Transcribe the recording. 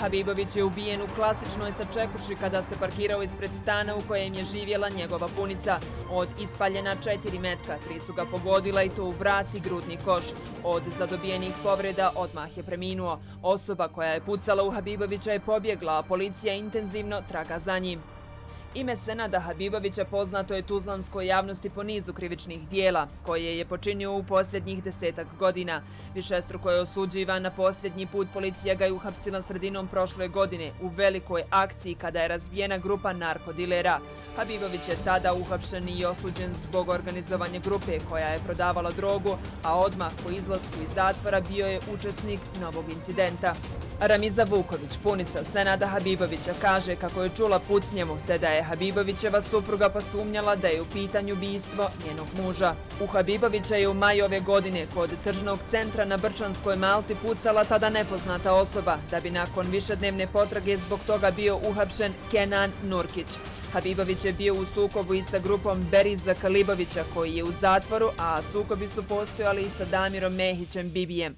Habibović je ubijen u klasičnoj sačekuši kada se parkirao ispred stana u kojem je živjela njegova punica. Od ispaljena četiri metka, tri su ga pogodila i to u vrat i grudni koš. Od zadobijenih povreda odmah je preminuo. Osoba koja je pucala u Habibovića je pobjegla, a policija intenzivno traga za njim. Ime Senada Habibovića poznato je tuzlanskoj javnosti po nizu krivičnih dijela, koje je počinio u posljednjih desetak godina. Višestruko je osuđivan na posljednji put policija ga je uhapsila sredinom prošle godine u velikoj akciji kada je razbijena grupa narkodilera. Habibović je tada uhapšen i osuđen zbog organizovanja grupe koja je prodavala drogu, a odmah po izlasku iz zatvora bio je učesnik novog incidenta. Ramiza Vuković, punica Senada Habibovića, kaže kako je čula pucnjemu, te da je Habibovićeva supruga posumnjala da je u pitanju bistvo njenog muža. U Habibovića je u maju ove godine kod tržnog centra na Brčanskoj Malti pucala tada nepoznata osoba, da bi nakon višednevne potrage zbog toga bio uhapšen Kenan Nurkić. Habibović je bio u sukobu i sa grupom Beriza Kalibovića koji je u zatvoru, a sukobi su postojali i sa Damirom Mehićem Bibijem.